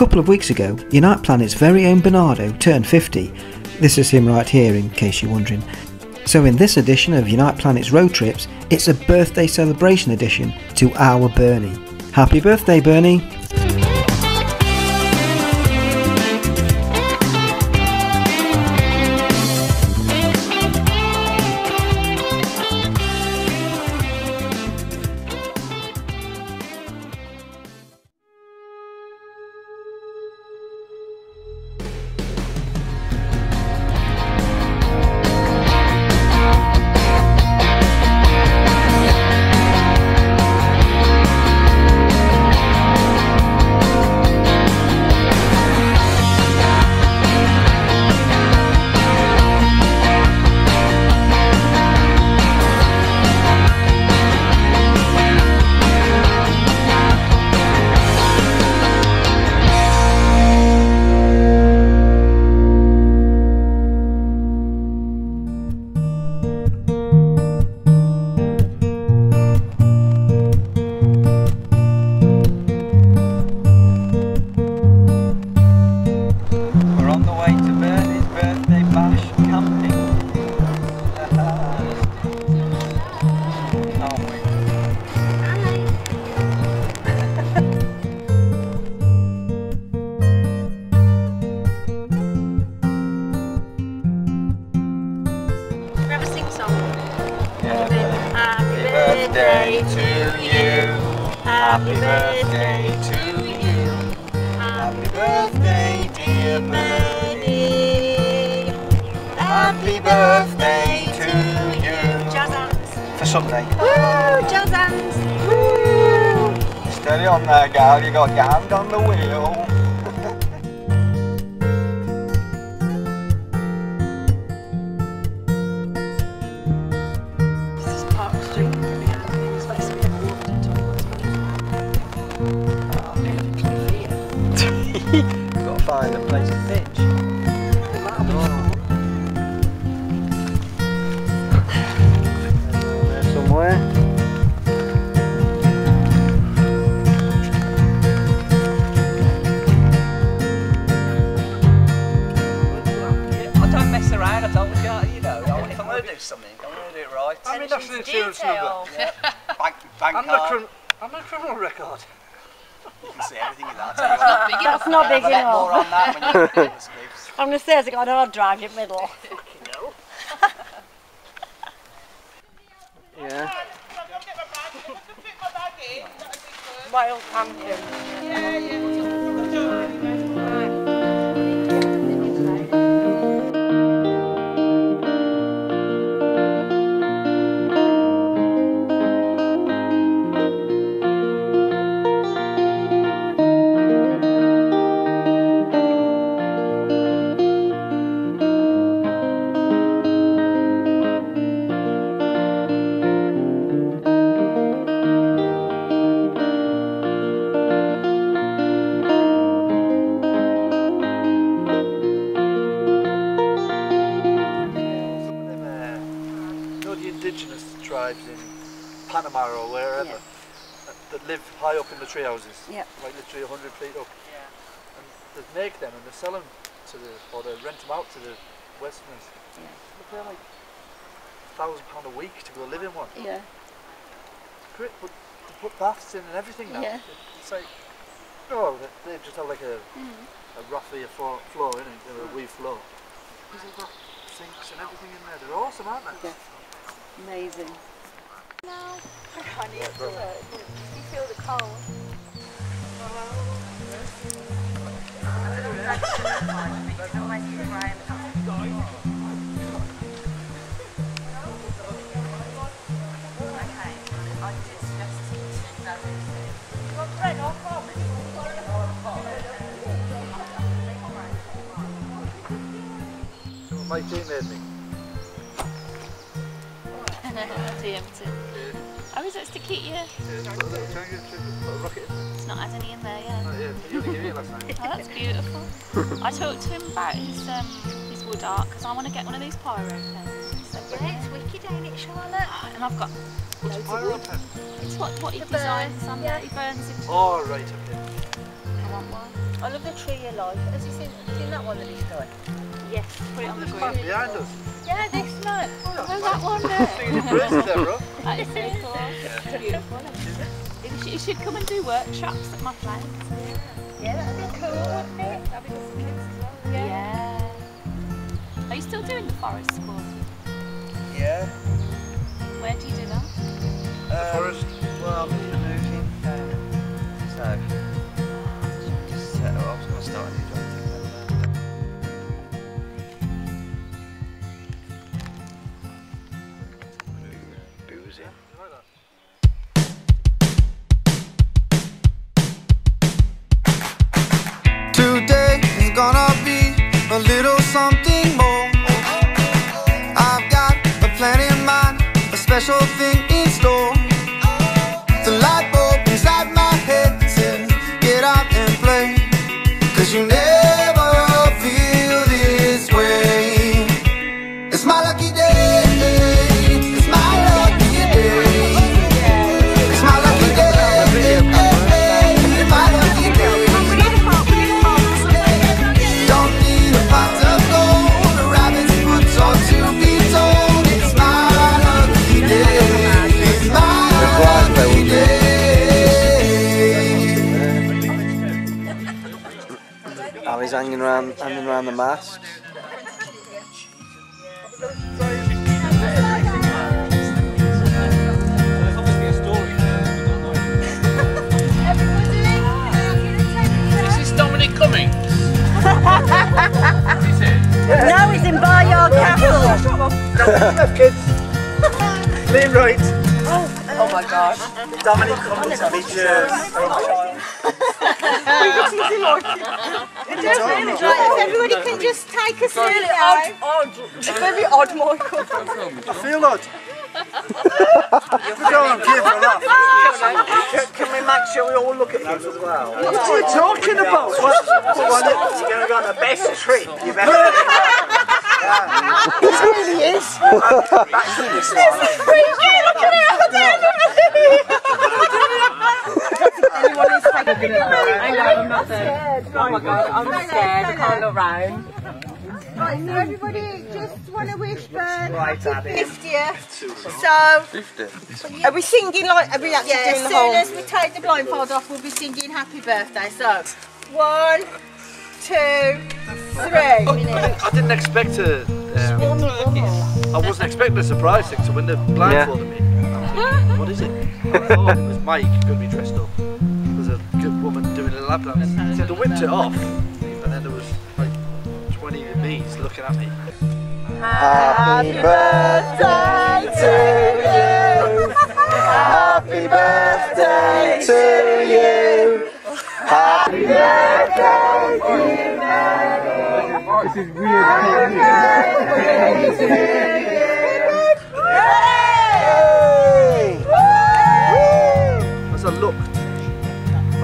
couple of weeks ago, Unite Planet's very own Bernardo turned 50. This is him right here, in case you're wondering. So, in this edition of Unite Planet's Road Trips, it's a birthday celebration edition to our Bernie. Happy birthday, Bernie! To you. Happy birthday to you. Happy birthday, dear Bernie. Happy birthday to you. Jazz hands. For Sunday. Woo! Jazz hands. Woo! Steady on there, gal. You got your hand on the wheel. Find a place to pitch. There somewhere. I don't mess around, I told you, you know, I- if I'm going to do something, I'm going to do it right. I'm a national insurance number. Bank, bank I'm not card, crim- I'm a criminal record. You can see everything in that. I'll That's not big bet more enough. on that when you do the scoops. I'm going to say it's got a hard drive in the middle. Yeah. Wild camping. Some tree houses, Yeah. like literally 100 feet up. Yeah. And they make them and they sell them to the, or they rent them out to the Westerners. Yeah. They pay like thousand pound a week to go live in one. Yeah. Great, but to put baths in and everything now. Yeah. It's like, no, they, they just have like a, mm-hmm. a roughly a floor, floor in it, a wee floor. Because they've got sinks and everything in there. They're awesome, aren't they? Yeah. Amazing. I need to work. You feel the cold. My team made me. DMT. Oh, is it to keep you? Yeah, put a little tiny bit of- put a rocket in there. It's not had any in there yet. Oh, yeah, you only gave me it last night. Oh, that's beautiful. I talked to him about his um his wood art because I want to get one of these pyro pens. So Yeah, it's wicked, ain't it, Charlotte? and I've got What's a pyro pen? it's what what he The burn, designs on yeah. there. He burns it. Oh, right, okay. I want one. I love the tree of life. Has he seen, seen that one that he's done? Yes, put it on the Man behind us. Yeah, this one. Oh, that one there. Singing the praises there, bro. That is so cool. Beautiful. You should- come and do workshops at my place. Yeah, that'd be cool, wouldn't it? That'd be good for kids as well. Yeah. Are you still doing the forest school? My gosh. Dominic Cummings, big germs. Right, if everybody can just take a seat now. Odd, very odd, Michael. I feel odd. We're going on here for a laugh. Can, can we make sure we all look at him as well? What are you talking about? What? What? You're going to go on the best trip you've ever been Oh my god, I'm scared. I can't look round. Right, so everybody just want to wish Bert Right, Abby. 50th. So, Are we singing like, are we actually yeah, doing as the whole? soon as we take the blindfold off, we'll be singing happy birthday. So, one, two, three. I didn't expect to. Um, I wasn't expecting a surprise thing. So when they blindfolded me, I was like, what is it? I thought it was Mike going to be dressed up. There's a good woman doing a lap dance. So they whipped it off, and then there was like 20 of me's looking at me. Happy birthday to you. Happy birthday to you. Happy birthday to you. As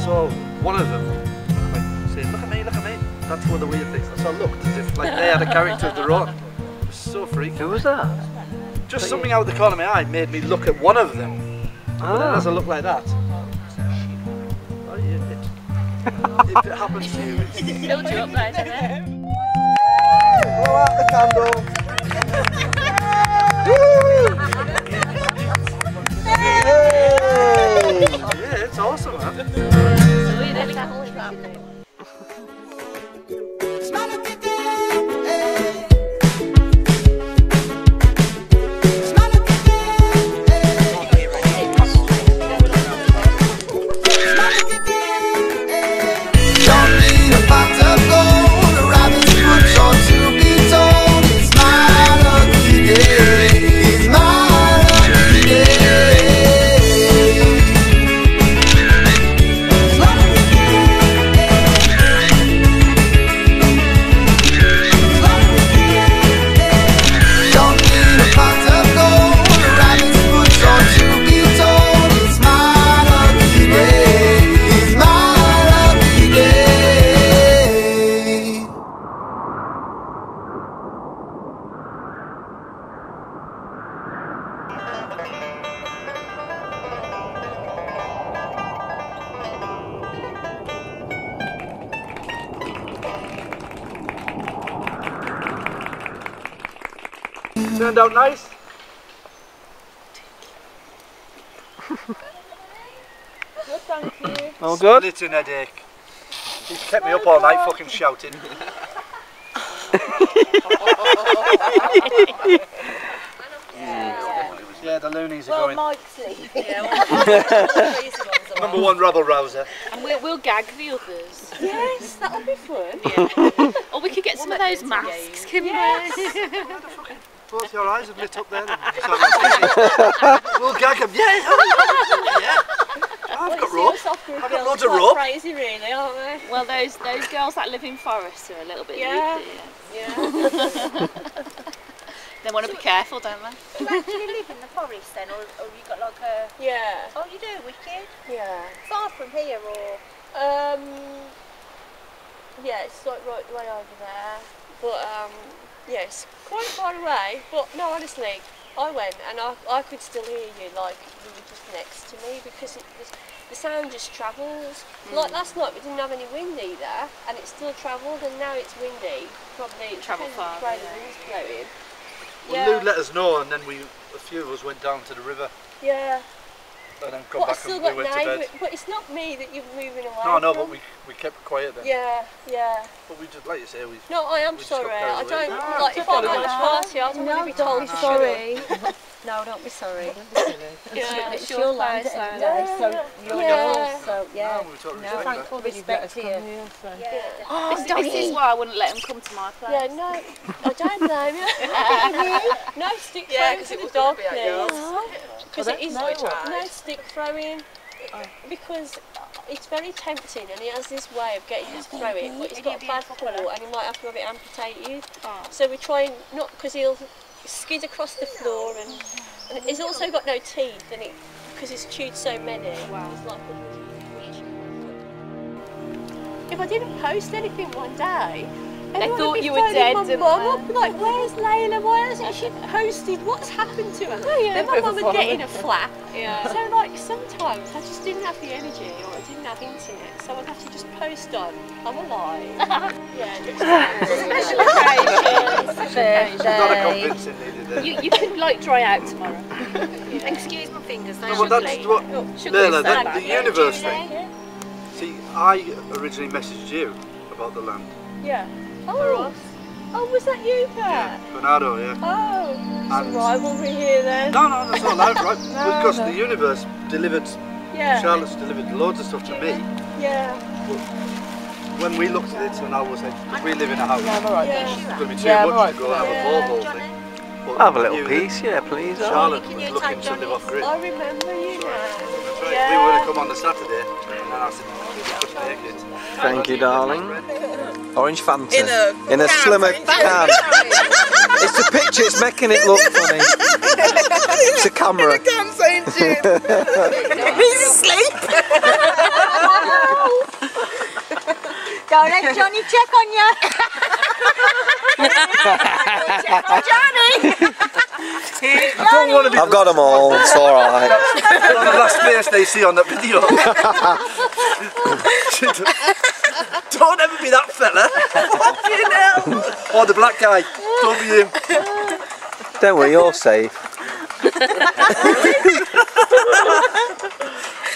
saw one of them like, saying, "Look at me, look at me." That's one of the weird things. So I looked as if like they had a character of their own. It was so freaky. Who was that? Just something out of the corner of my eye made me look at one of them. But then ah. as I look like that, oh, yeah, it, if it happens to you, it's Build you up there. Blow out the candle. awesome, man. Turned out nice. Good, thank you. All good? Splitting headache. He's kept me up all night fucking shouting. yeah, the loonies are Well, going. Mike's leaving. Number one rabble rouser. And we'll, we'll gag the others. Yes, that'll be fun. Or we could get some of those masks, couldn't we? Both your eyes have lit up then. We'll gag him. Yeah, yeah. I've got rope. I've got loads of rope. crazy, really, aren't they? Well, those those girls that live in forests are a little bit Yeah. loopy. Yeah. They want to be careful, don't they? Do you actually live in the forest then, or, or you got like a... yeah. Oh, you do, wicked. Yeah. Far from here, or... Um. Yeah, it's like right way over there, but um, yeah, it's quite far away. But no, honestly, I went and I, I could still hear you like you were just next to me because it was, the sound just travels. Hmm. Like last night, we didn't have any wind either, and it still travelled, and now it's windy. Probably it Travel depends which far, way the yeah. wind's blowing. Well, Lou let us know, and then we, a few of us went down to the river, yeah. And then come But I back still and got we went to neighbour. bed. But it's not me that you're moving away. No, no, from. but we we kept quiet then. Yeah, yeah. But we just, like you say, we. No, I am We just got sorry. I don't Ah, like if I'm at a party. I don't want to be told to shut up. No, don't be sorry. Yeah. It's your land place, every so- day, so you're Yeah. yours, so yeah. No, we were talking No, respect thank there. respect to you. Oh, This, this is why I wouldn't let them come to my place. Yeah, no, I don't blame you. no stick throwing to the dog, please. Because it is no stick throwing. Because it's very tempting, and he has this way of getting you to throw it, but he's got a bad paw, and he might have to have it amputated. Ah. So we're trying not because he'll skid across the floor, and, and he's also got no teeth, and it because he's chewed so many. Wow. Like if I didn't post anything one day, everyone thought would be you were dead, My mum up, like, where's Layla? Why hasn't she posted? What's happened to her? Oh, yeah, then my mum would get in a flap. Yeah. So like sometimes I just didn't have the energy or I didn't have internet, so I'd have to just post on. I'm alive. yeah. Special occasions. She's not a convincing needed. You, you could like dry out tomorrow. Excuse my fingers, they oh, No, but that's what, oh, Sugar Layla, that, that the bad. universe thing. See, I originally messaged you about the land. Yeah. Oh. Oh, was that you, Pat? Yeah, Bernardo, yeah. Oh, some And- rivalry here then. No, no, that's not allowed, right? because the universe delivered, Yeah. Charlotte's delivered loads of stuff to me. Yeah. When we looked at it, and I was like, 'cause we live in a house, Yeah. it's going to be too Yeah, much alright to go and have a Yeah. Volvo thing. But Have a little piece, yeah, please. Charlotte was looking to live off grid. I remember you now. Yeah. We were going to come on the Saturday, and then I said, we couldn't make. Thank you, darling. Orange Fanta. In a In a can. slimmer can. it's the picture, it's making it look funny. It's a camera. Can't say He's asleep. Don't let Johnny check on you. Johnny! I don't want to be I've got them all, it's alright. the last face they see on that video. don't ever be that fella. Fucking hell. Or the black guy. Don't be him. Don't worry, you're safe.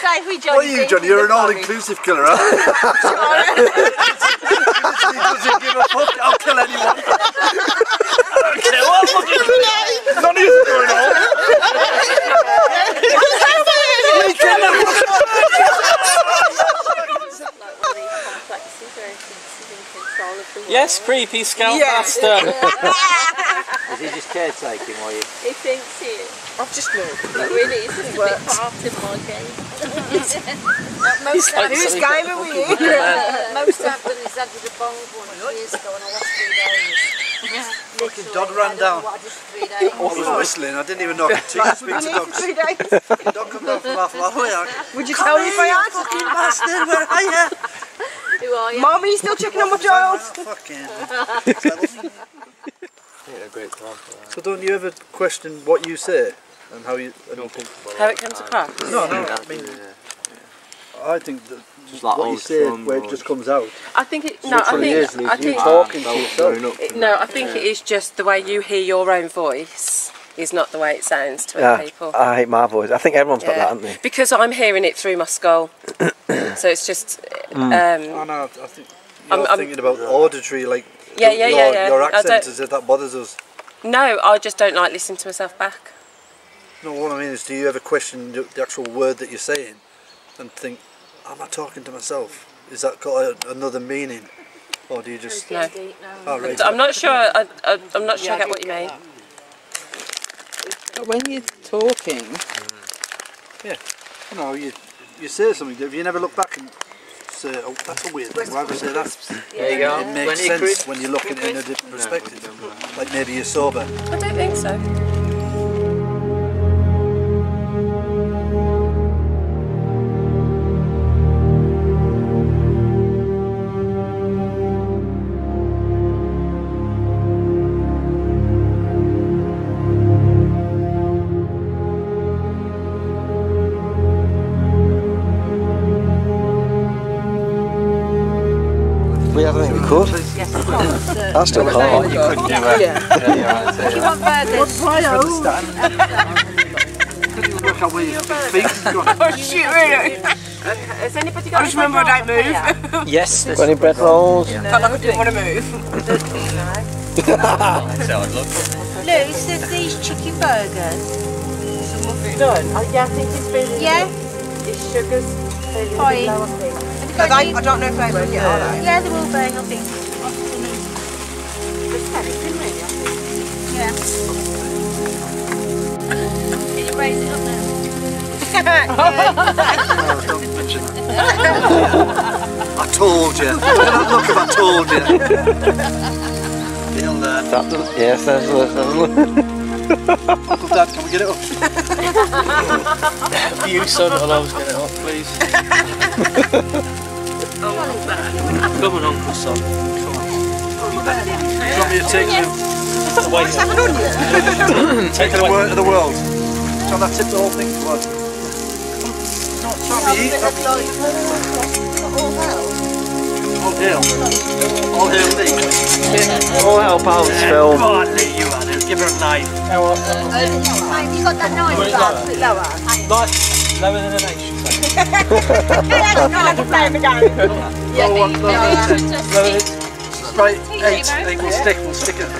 Say who Johnny What are you, Johnny? You're an all-inclusive killer, huh? he doesn't give a fuck. I'll kill anyone. I don't care what fucking None of you's going on. We kill him. Yes, creepy scout Yeah. master. Is he just caretaking while you... He thinks he is. I've just moved. But really, it's just a bit part of my game. Most Whose game are we in? Most of them is under the bong one years ago and I lost three days. Fucking dog ran down. What, just three days? I was whistling. I didn't even know I could teach speak to dogs. Three days. The dog come down from half a mile away. Would you tell me if I asked? Fucking bastard, where are you? Who are you? Mum, are you still checking on my child? Fucking. Yeah, great time. So don't you ever question what you say and how you? I don't think. How it comes across? No, no. I mean, I think that Just like what you say, Sean where it just comes out. I think it. No, I think. is, I think. talking to yourself. it- no. I think it is just the way you hear your own voice is not the way it sounds to Yeah, other people. I hate my voice. I think everyone's got that, haven't they? Because I'm hearing it through my skull. so it's just. Mm. Um, Oh no, I think I'm- you're I'm- thinking about auditory, like Yeah, yeah, your, yeah, yeah. your accent, don't- as if that bothers us. no, I just don't like listening to myself back. No, what I mean is, do you ever question the the actual word that you're saying and think, am I talking to myself? Is that got a, another meaning, or do you just? No. Oh, right. I'm not sure. I, I, I'm not sure I get what you mean. But when you're talking, Yeah. You know, you you say something. Have you never look back and say, "Oh, that's a weird thing"? Why would I say that? There you go. It makes When you sense creep- when you look at it in a different perspective. Like maybe you're sober. I don't think so. We haven't think we could. That's still hard. You couldn't do it. If you want burgers. Look at where your feet have gone. Oh shit, really? Has anybody I just remember I don't move. Yes. Got any bread rolls? Felt like I didn't want to move. So I'd love. Lou, so these chicken burgers. Done. Oh, yeah, I think it's been. Yeah? It's sugars. Fine. Are they, I don't know if they will yet, are they? Yeah, they will be, I think. Yeah. Can you raise it up now? Don't mention that. I told you. Look if I told you. He'll learn. That does, yes, that's that's Uncle Dad, can we get it up? You son will always get it up, please. Come on, Uncle Son. Come on. Do you want me to take you Wait. take the word of the world? So that tip the whole thing forward. Don't me eat. All hail. All hail Lee. All help out film. Come on, Lee, you had it. Give her a knife. Have you got that knife Where's glass that? a bit lower? Like, lower than an H. Yeah, I can play him again. Roll one, roll one. Lower it. Right, eight. Eight, we'll stick, we'll stick it.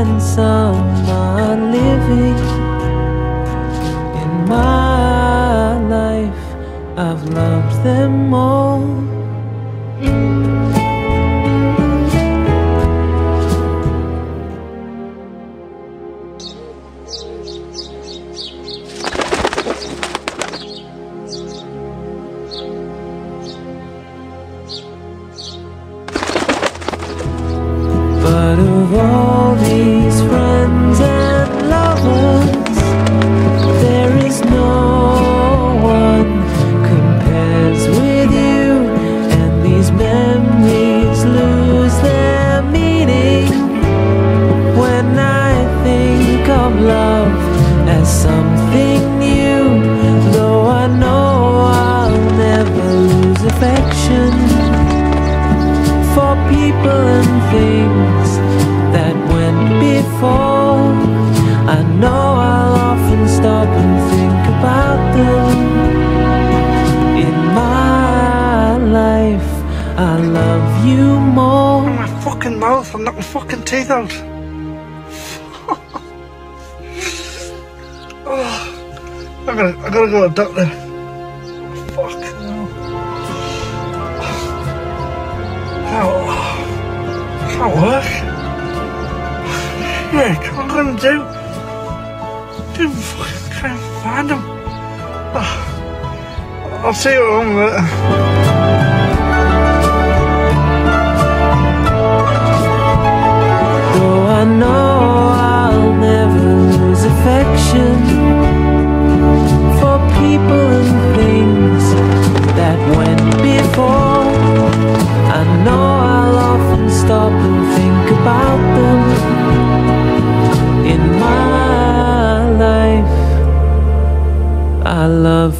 And some are living. In my life, I've loved them all. love as something new. Though I know I'll never lose affection for people and things that went before. I know I'll often stop and think about them. In my life, I love you more. My fucking mouth, I'm not fucking teeth out. Gotta, I gotta go to the doctor. Fuck. Can't, can't work. Yeah, what am I gonna do? Dude, fucking can't find him. Oh, I'll see you at home later.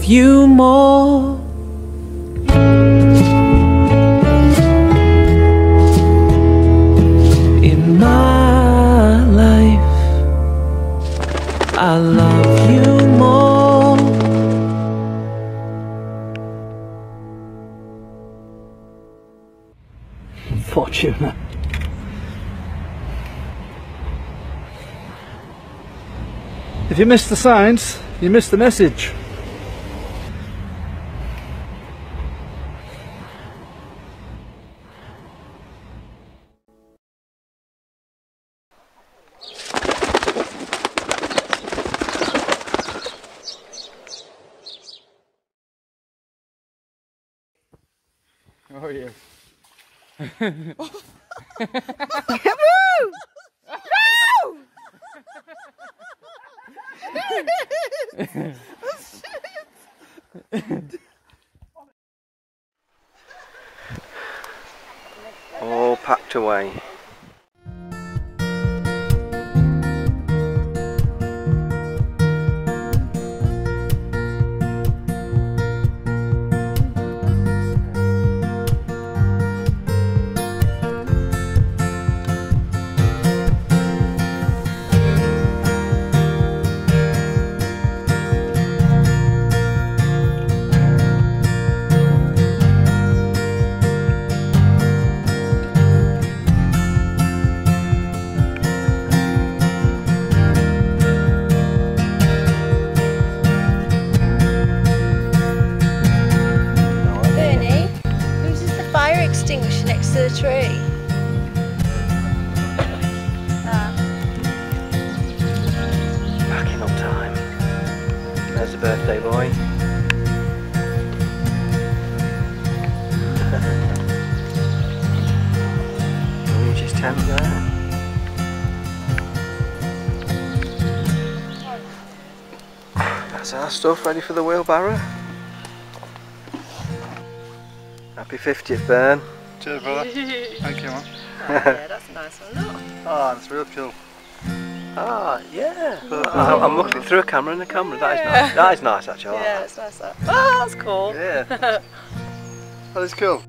You more. in my life. I love you more. Fortuna. If you miss the signs, you miss the message. All packed away. To the tree? Packing ah. on time. There's the birthday boy. Luigi's tent there. That's our stuff ready for the wheelbarrow. Happy 50th, Bern. Cheers, brother. Thank you, man. Oh, yeah, that's a nice one. Look. Oh, it's real cool. Ah, yeah. Ah, I- I'm looking through a camera in a camera. That is nice. That is nice, actually. Like Yeah, it's nice. That. Oh, that's cool. Yeah. That is cool.